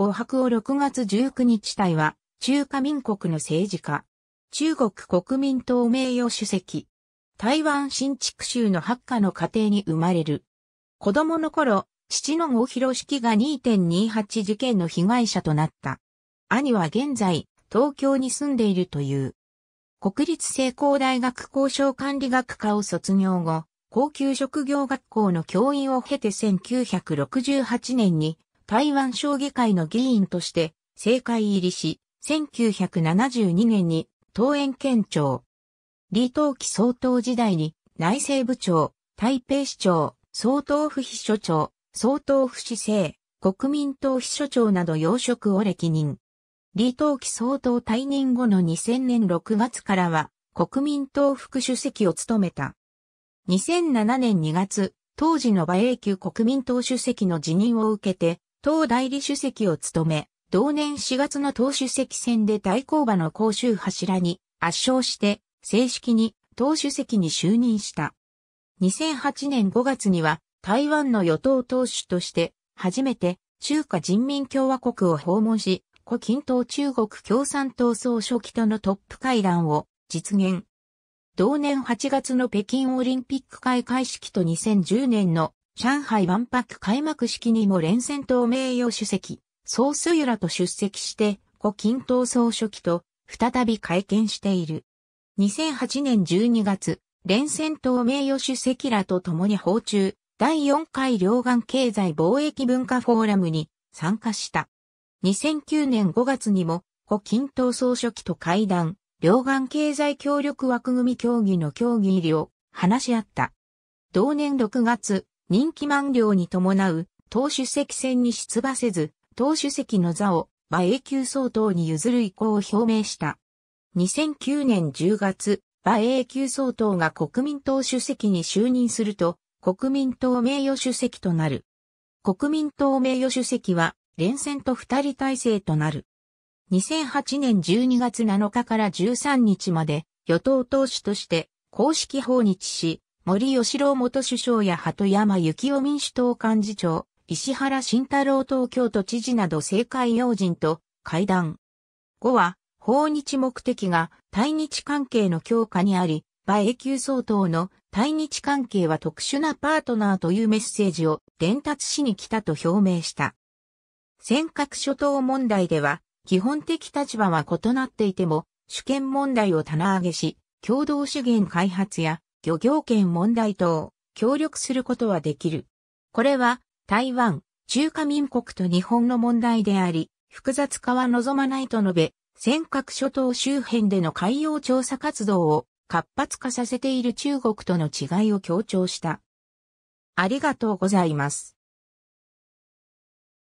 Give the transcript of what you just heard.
琥珀を6月19日隊は、中華民国の政治家。中国国民党名誉主席。台湾新築州の八家の家庭に生まれる。子供の頃、父の郷広式が2.28事件の被害者となった。兄は現在、東京に住んでいるという。国立成功大学交渉管理学科を卒業後、高級職業学校の教員を経て1968年に台湾将棋会の議員として政界入りし、1972年に東園県庁。李登輝総統時代に内政部長、台北市長、総統府秘書長、総統府市政、国民党秘書長など要職を歴任。李登輝総統退任後の2000年6月からは国民党副主席を務めた。2007年2月、当時の馬英九国民党主席の辞任を受けて、党代理主席を務め、同年4月の党主席選で大公馬の公衆柱に圧勝して、正式に党主席に就任した。2008年5月には、台湾の与党党首として、初めて中華人民共和国を訪問し、古近東中国共産党総書記とのトップ会談を実現。同年8月の北京オリンピック開会式と2010年の上海万博開幕式にも連戦党名誉主席、総帥らと出席して、古近東総書記と再び会見している。2008年12月、連戦党名誉主席らと共に訪中、第4回両岸経済貿易文化フォーラムに参加した。2009年5月にも、古近東総書記と会談、両岸経済協力枠組み協議の協議入りを話し合った。同年6月、任期満了に伴う党主席選に出馬せず、党主席の座を馬英九総統に譲る意向を表明した。2009年10月、馬英九総統が国民党主席に就任すると、国民党名誉主席となる。国民党名誉主席は連戦と二人体制となる。2008年12月7日から13日まで与党党首として公式訪日し、森喜朗元首相や鳩山幸夫民主党幹事長、石原慎太郎東京都知事など政界要人と会談。後は、訪日目的が対日関係の強化にあり、馬英九総統の対日関係は特殊なパートナーというメッセージを伝達しに来たと表明した。尖閣諸島問題では、基本的立場は異なっていても、主権問題を棚上げし、共同資源開発や漁業権問題等、協力することはできる。これは、台湾、中華民国と日本の問題であり、複雑化は望まないと述べ、尖閣諸島周辺での海洋調査活動を活発化させている中国との違いを強調した。ありがとうございます。